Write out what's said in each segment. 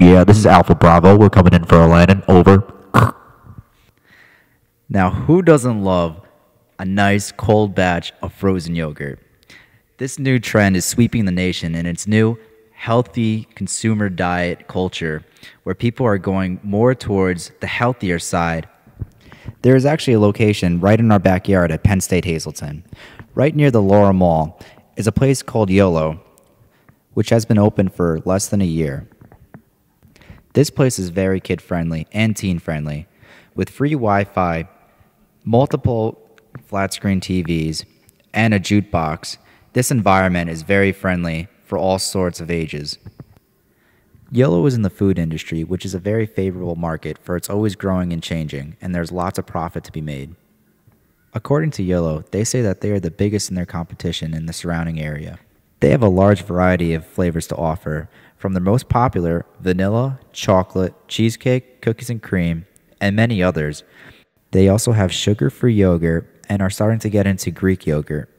Yeah, this is Alpha Bravo. We're coming in for a landing. Over. Now, who doesn't love a nice cold batch of frozen yogurt? This new trend is sweeping the nation in its new healthy consumer diet culture where people are going more towards the healthier side. There is actually a location right in our backyard at Penn State Hazleton. Right near the Laurel Mall is a place called YOLO, which has been open for less than a year. This place is very kid friendly and teen friendly, with free Wi Fi, multiple flat screen TVs, and a jukebox. This environment is very friendly for all sorts of ages. YOLO is in the food industry, which is a very favorable market for it's always growing and changing, and there's lots of profit to be made. According to YOLO, they say that they are the biggest in their competition in the surrounding area. They have a large variety of flavors to offer, from their most popular vanilla, chocolate, cheesecake, cookies and cream, and many others. They also have sugar free yogurt and are starting to get into Greek yogurt.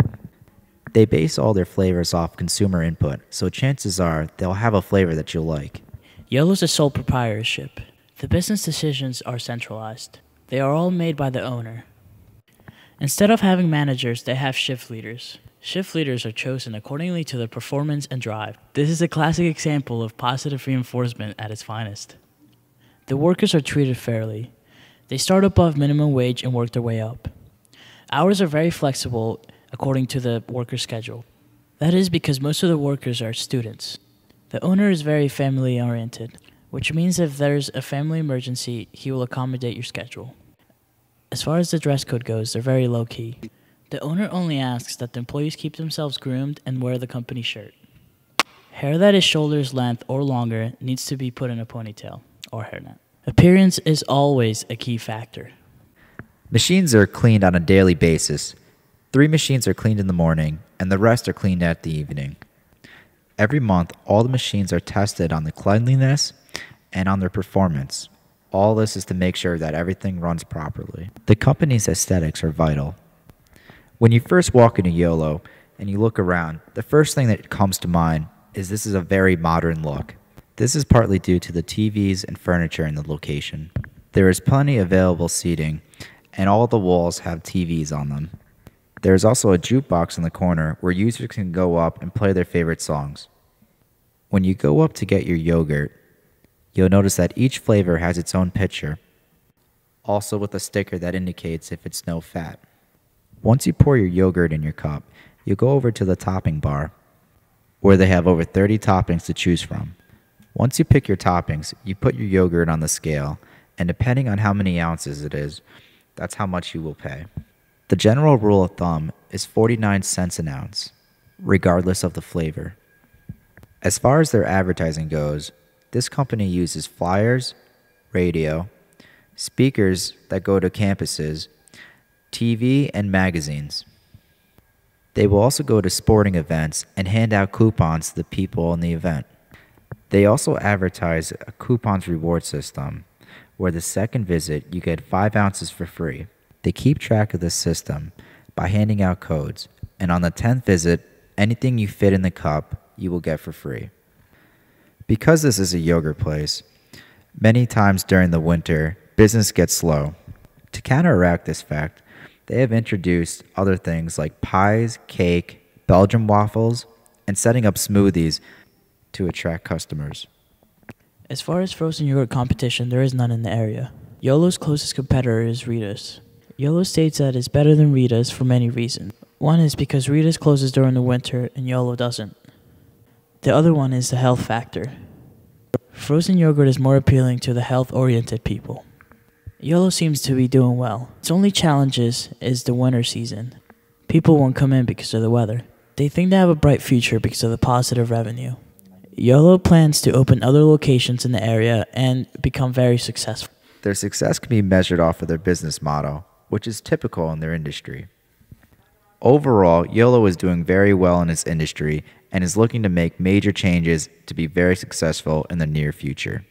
They base all their flavors off consumer input, so chances are they'll have a flavor that you'll like. YOLO's a sole proprietorship. The business decisions are centralized. They are all made by the owner. Instead of having managers, they have shift leaders. Shift leaders are chosen accordingly to their performance and drive. This is a classic example of positive reinforcement at its finest. The workers are treated fairly. They start above minimum wage and work their way up. Hours are very flexible according to the worker's schedule. That is because most of the workers are students. The owner is very family oriented, which means if there's a family emergency, he will accommodate your schedule. As far as the dress code goes, they're very low key. The owner only asks that the employees keep themselves groomed and wear the company shirt. Hair that is shoulders length or longer needs to be put in a ponytail or hairnet. Appearance is always a key factor. Machines are cleaned on a daily basis. Three machines are cleaned in the morning, and the rest are cleaned at the evening. Every month, all the machines are tested on the cleanliness and on their performance. All this is to make sure that everything runs properly. The company's aesthetics are vital. When you first walk into YOLO and you look around, the first thing that comes to mind is this is a very modern look. This is partly due to the TVs and furniture in the location. There is plenty of available seating, and all the walls have TVs on them. There is also a jukebox in the corner where users can go up and play their favorite songs. When you go up to get your yogurt, you'll notice that each flavor has its own picture, also with a sticker that indicates if it's no fat. Once you pour your yogurt in your cup, you go over to the topping bar, where they have over 30 toppings to choose from. Once you pick your toppings, you put your yogurt on the scale, and depending on how many ounces it is, that's how much you will pay. The general rule of thumb is 49 cents an ounce, regardless of the flavor. As far as their advertising goes, this company uses flyers, radio, speakers that go to campuses, TV, and magazines. They will also go to sporting events and hand out coupons to the people in the event. They also advertise a coupons reward system where the second visit you get 5 ounces for free. They keep track of this system by handing out codes, and on the 10th visit, anything you fit in the cup you will get for free. Because this is a yogurt place, many times during the winter, business gets slow. To counteract this fact, they have introduced other things like pies, cake, Belgian waffles, and setting up smoothies to attract customers. As far as frozen yogurt competition, there is none in the area. YOLO's closest competitor is Rita's. YOLO states that it's better than Rita's for many reasons. One is because Rita's closes during the winter and YOLO doesn't. The other one is the health factor. Frozen yogurt is more appealing to the health oriented people. YOLO seems to be doing well. Its only challenges is the winter season. People won't come in because of the weather. They think they have a bright future because of the positive revenue. YOLO plans to open other locations in the area and become very successful. Their success can be measured off of their business model, which is typical in their industry. Overall, YOLO is doing very well in its industry and is looking to make major changes to be very successful in the near future.